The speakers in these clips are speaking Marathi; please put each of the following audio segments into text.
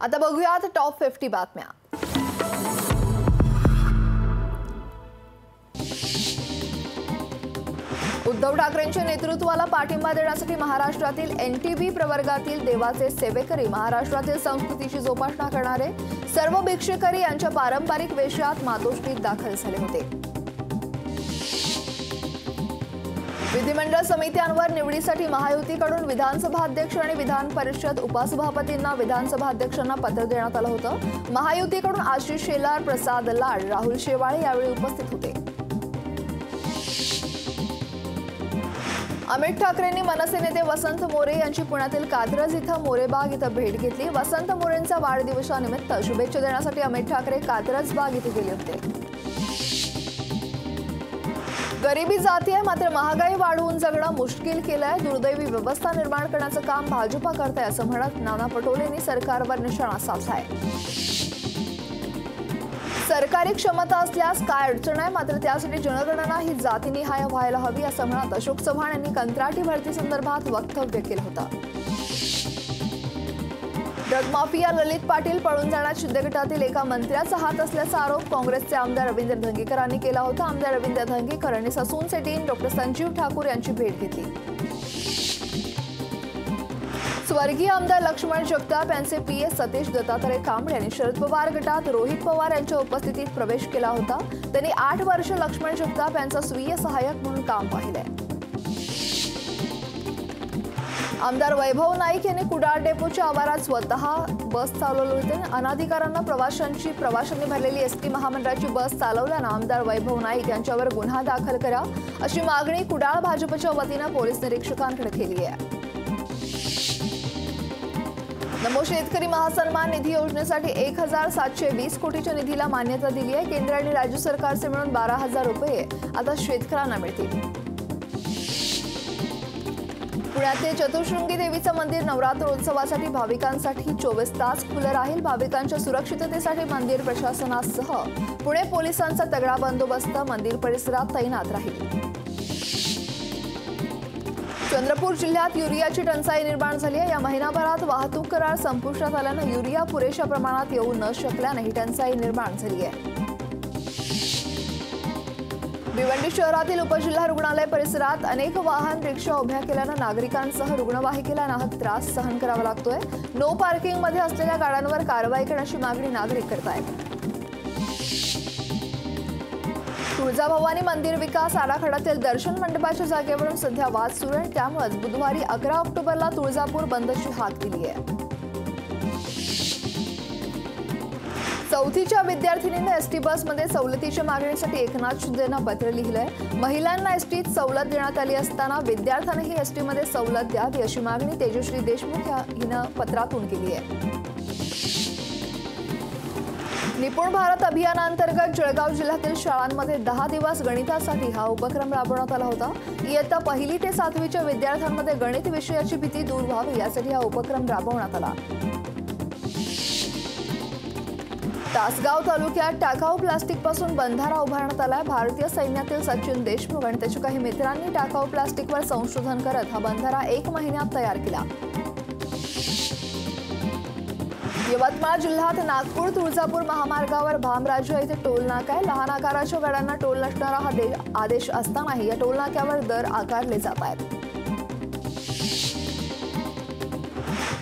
आता बघूयात टॉप फिफ्टी बातम्या. उद्धव ठाकरेंच्या नेतृत्वाला पाठिंबा देण्यासाठी महाराष्ट्रातील एन टी बी प्रवर्गातील देवाचे सेवेकरी महाराष्ट्रातील संस्कृतीची जोपासना करणारे सर्व भिक्षेकरी यांच्या पारंपरिक वेशात मातोश्रीत दाखल झाले होते. विधिमंडळ समित्यांवर निवडीसाठी महायुतीकडून विधानसभा अध्यक्ष आणि विधान परिषद उपसभापतींना विधानसभा अध्यक्षांना पत्र देण्यात आलं होतं. महायुतीकडून आशिष शेलार प्रसाद लाड राहुल शेवाळे यावेळी उपस्थित होते. अमित ठाकरेंनी मनसे नेते वसंत मोरे यांची पुण्यातील कात्रज इथं मोरेबाग इथं भेट घेतली. वसंत मोरेंचा वाढदिवसानिमित्त शुभेच्छा देण्यासाठी अमित ठाकरे कात्रज बाग इथे गेले होते. गरिबी जाती आहे मात्र महागाई वाढवून जगणं मुश्किल केलंय. दुर्दैवी व्यवस्था निर्माण करण्याचं काम भाजपा करत आहे असं म्हणत नाना पटोलेंनी सरकारवर निशाणा साधलाय. सरकारी क्षमता असल्यास काय अडचण आहे? मात्र त्यासाठी जनगणना ही जातीनिहाय व्हायला हवी असं म्हणत अशोक चव्हाण यांनी कंत्राटी भरती संदर्भात वक्तव्य केलं होतं. ड्रग माफिया ललित पाटील पळून जाण्यात शिंदे गटातील एका मंत्र्याचा हात असल्याचा आरोप काँग्रेसचे आमदार रवींद्र धंगेकरांनी केला होता. आमदार रवींद्र धंगेकर यांनी ससूनचे डीन डॉक्टर संजीव ठाकूर यांची भेट घेतली. स्वर्गीय आमदार लक्ष्मण जगताप यांचे पी एस सतीश दत्तात्रय कांबळे यांनी शरद पवार गटात रोहित पवार यांच्या उपस्थितीत प्रवेश केला होता. त्यांनी आठ वर्ष लक्ष्मण जगताप यांचा स्वीय सहाय्यक म्हणून काम पाहिलंय. आमदार वैभव नाईक यांनी कुडाळ डेपोच्या आवारात स्वतः बस चालवली होती अनाधिकारांना प्रवाशांची प्रवाशांनी भरलेली एसटी महामंडळाची बस चालवल्यानं आमदार वैभव नाईक यांच्यावर गुन्हा दाखल करा अशी मागणी कुडाळ भाजपच्या वतीनं पोलीस निरीक्षकांकडे केली आहे. नमो शेतकरी महासन्मान निधी योजनेसाठी एक हजार सातशे वीस कोटीच्या निधीला मान्यता दिली आहे. केंद्र आणि राज्य सरकारचे मिळून बारा हजार रुपये आता शेतकऱ्यांना मिळतील. पुण्यातील चतुर्शृंगी देवीचं मंदिर नवरात्रोत्सवासाठी भाविकांसाठी चोवीस तास खुलं राहील. भाविकांच्या सुरक्षिततेसाठी मंदिर प्रशासनासह पुणे पोलिसांचा तगडा बंदोबस्त मंदिर परिसरात तैनात राहील. चंद्रपूर जिल्ह्यात युरियाची टंचाई निर्माण झाली आहे. या महिनाभरात वाहतूक करार संपुष्टात आल्यानं युरिया पुरेशा प्रमाणात येऊ न शकल्यानं ही टंचाई निर्माण झाली आहे. भिवंडी शहरातील उपजिल्हा रुग्णालय परिसरात अनेक वाहन रिक्षा उभ्या केल्यानं नागरिकांसह रुग्णवाहिकेला नाहक त्रास सहन करावा लागतोय. नो पार्किंगमध्ये असलेल्या गाड्यांवर कारवाई करण्याची मागणी नागरिक करतायत. तुळजाभवानी मंदिर विकास आराखड्यातील दर्शन मंडपाच्या जागेवरून सध्या वाद सुरू आहे. त्यामुळेच बुधवारी अकरा ऑक्टोबरला तुळजापूर बंदची हाक दिली आहे. चौथीच्या विद्यार्थीनींना एस टी बसमध्ये सवलतीच्या मागणीसाठी एकनाथ शिंदेना पत्र लिहिलंय. महिलांना एस टीत सवलत देण्यात आली असताना विद्यार्थ्यांनाही एस टीमध्ये सवलत द्यावी अशी मागणी तेजश्री देशमुख या- हिनं पत्रातून केली आहे. निपुण भारत अभियानांतर्गत जळगाव जिल्ह्यातील शाळांमध्ये दहा दिवस गणितासाठी हा उपक्रम राबवण्यात आला होता. इयत्ता पहिली ते सातवीच्या विद्यार्थ्यांमध्ये गणित विषयाची भीती दूर व्हावी यासाठी हा उपक्रम राबवण्यात आला. तासगाव तालुक्यात टाकाऊ प्लास्टिकपासून बंधारा उभारण्यात आला भारतीय सैन्यातील सचिन देशमुख आणि त्याच्या काही मित्रांनी टाकाऊ प्लास्टिकवर संशोधन करत हा बंधारा एक महिन्यात तयार केला. यवतमाळ जिल्ह्यात नागपूर तुळजापूर महामार्गावर भामराजा इथे टोल नाका आहे. लहान आकाराच्या गाड्यांना टोल नसणारा हा दे- आदेश असतानाही या टोल नाक्यावर दर आकारले जात आहेत.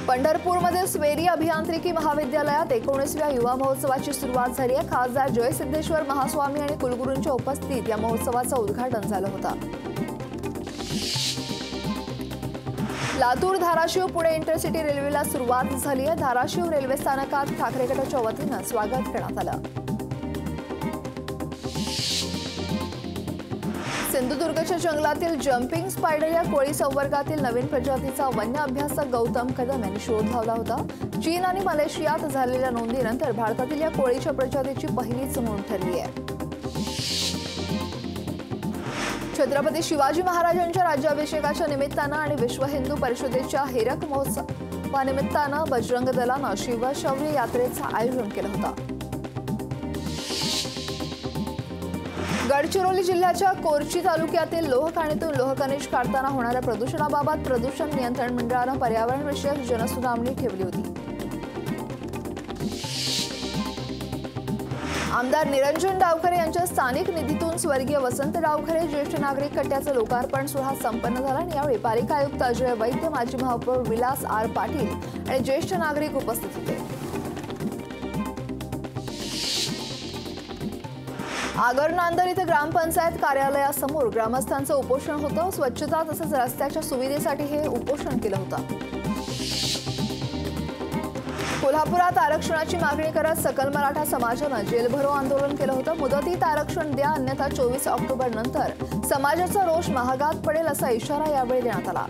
पंढरपूरमध्ये स्वेरी अभियांत्रिकी महाविद्यालयात एकोणीसव्या युवा महोत्सवाची सुरुवात झाली आहे. खासदार जयसिद्धेश्वर महास्वामी आणि कुलगुरूंच्या उपस्थितीत या महोत्सवाचं उद्घाटन झालं होतं. लातूर धाराशिव पुणे इंटरसिटी रेल्वेला सुरुवात झाली आहे. धाराशिव रेल्वे स्थानकात ठाकरे गटाच्या वतीनं स्वागत करण्यात आलं. सिंधुदुर्गच्या जंगलातील जम्पिंग स्पायडर या कोळी संवर्गातील नवीन प्रजातीचा वन्य अभ्यासक गौतम कदम यांनी शोध लावला होता. चीन आणि मलेशियात झालेल्या नोंदीनंतर भारतातील या कोळीच्या प्रजातीची पहिलीच नोंद ठरली आहे. छत्रपती शिवाजी महाराजांच्या राज्याभिषेकाच्या निमित्तानं आणि विश्व हिंदू परिषदेच्या हेरक महोत्सवानिमित्तानं बजरंग दलानं शिवशौर्य यात्रेचं आयोजन केलं होतं. गडचिरोली जिल्ह्याच्या कोरची तालुक्यातील लोहखाणीतून लोहखनिज काढताना होणाऱ्या प्रदूषणाबाबत प्रदूषण नियंत्रण मंडळानं पर्यावरणविषयक जनसुनावणी ठेवली होती. आमदार निरंजन डावखरे यांच्या स्थानिक निधीतून स्वर्गीय वसंत डावखरे ज्येष्ठ नागरिक कट्ट्याचा लोकार्पण सोहळा संपन्न झाला आणि यावेळी पालिका आयुक्त अजय वैद्य माजी महापौर विलास आर पाटील आणि ज्येष्ठ नागरिक उपस्थित होते. आगर नांदर इथं ग्रामपंचायत कार्यालयासमोर ग्रामस्थांचं उपोषण होतं. स्वच्छता तसंच रस्त्याच्या सुविधेसाठी हे उपोषण केलं होतं. कोल्हापुरात आरक्षणाची मागणी करत सकल मराठा समाजानं जेलभरो आंदोलन केलं होतं. मुदतीत आरक्षण द्या अन्यथा चोवीस ऑक्टोबर नंतर समाजाचा रोष महागात पडेल असा इशारा यावेळी देण्यात आला.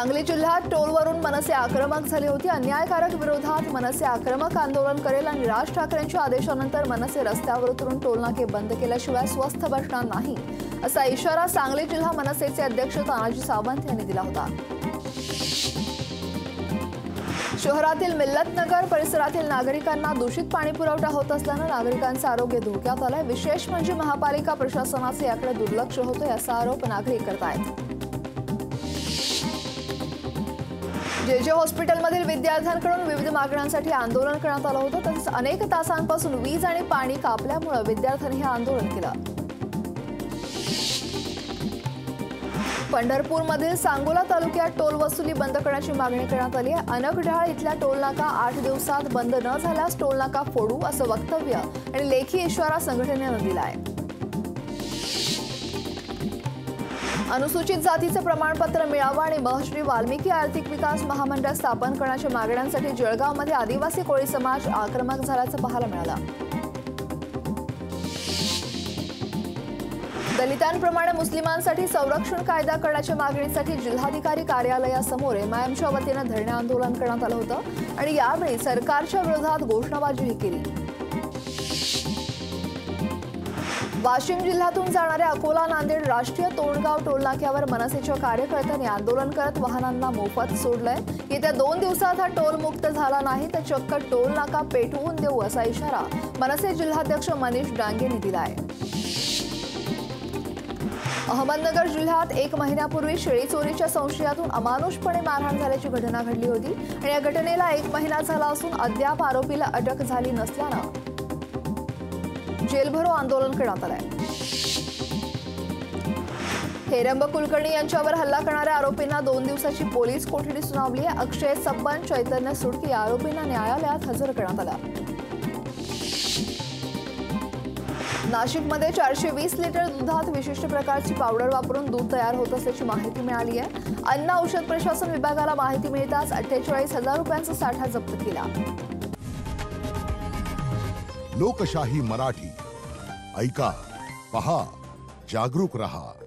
सांगली जिल्ह्यात टोलवरून मनसे आक्रमक झाली होती. अन्यायकारक विरोधात मनसे आक्रमक आंदोलन करेल आणि राज ठाकरेंच्या आदेशानंतर मनसे रस्त्यावर उतरून टोलनाके बंद केल्याशिवाय स्वस्थ बसणार नाही असा इशारा सांगली जिल्हा मनसेचे अध्यक्ष तानाजी सावंत यांनी दिला होता. शहरातील मिल्लतनगर परिसरातील नागरिकांना दूषित पाणी पुरवठा होत असल्यानं नागरिकांचं आरोग्य धोक्यात आलंय. विशेष म्हणजे महापालिका प्रशासनाचे याकडे दुर्लक्ष होतं याचा आरोप नागरिक करतायत. जे जे हॉस्पिटलमधील विद्यार्थ्यांकडून विविध मागण्यांसाठी आंदोलन करण्यात आलं होतं तसंच अनेक तासांपासून वीज आणि पाणी कापल्यामुळे विद्यार्थ्यांनी हे आंदोलन केलं. पंढरपूरमधील सांगोला तालुक्यात टोल वसुली बंद करण्याची मागणी करण्यात आली आहे. अनकढाळ इथल्या टोल नाका आठ दिवसात बंद न झाल्यास टोल नाका फोडू असं वक्तव्य आणि लेखी इशारा संघटनेनं दिला आहे. अनुसूचित जातीचं प्रमाणपत्र मिळावं आणि महश्री वाल्मिकी आर्थिक विकास महामंडळ स्थापन करण्याच्या मागण्यांसाठी जळगावमध्ये आदिवासी कोळी समाज आक्रमक झाल्याचं पाहायला मिळालं. दलितांप्रमाणे मुस्लिमांसाठी संरक्षण कायदा करण्याच्या मागणीसाठी जिल्हाधिकारी कार्यालयासमोर एमआयएमच्या वतीनं धरणे आंदोलन करण्यात आलं होतं आणि यावेळी सरकारच्या विरोधात घोषणाबाजीही केली. वाशिम जिल्ह्यातून जाणाऱ्या अकोला नांदेड राष्ट्रीय तोंडगाव टोलनाक्यावर मनसेच्या कार्यकर्त्यांनी आंदोलन करत वाहनांना मोफत सोडलंय. येत्या दोन दिवसात हा टोल मुक्त झाला नाही तर चक्क टोल नाका पेटवून देऊ असा इशारा मनसे जिल्हाध्यक्ष मनीष डांगेंनी दिला आहे अहमदनगर जिल्ह्यात एक महिन्यापूर्वी शेळी चोरीच्या संशयातून अमानुषपणे मारहाण झाल्याची घटना घडली होती आणि या घटनेला एक महिना झाला असून अद्याप आरोपीला अटक झाली नसल्यानं जेलभरो आंदोलन करण्यात आलंय. हेरंब कुलकर्णी यांच्यावर हल्ला करणाऱ्या आरोपींना दोन दिवसाची पोलीस कोठडी सुनावली आहे. अक्षय सब्बन चैतन्य सुटकी या आरोपींना न्यायालयात हजर करण्यात आला. नाशिकमध्ये चारशे वीस लिटर दुधात विशिष्ट प्रकारची पावडर वापरून दूध तयार होत असल्याची माहिती मिळाली आहे. अन्न औषध प्रशासन विभागाला माहिती मिळताच अठ्ठेचाळीस हजार रुपयांचा साठा जप्त केला. लोकशाही मराठी. ऐका पहा जागरूक रहा.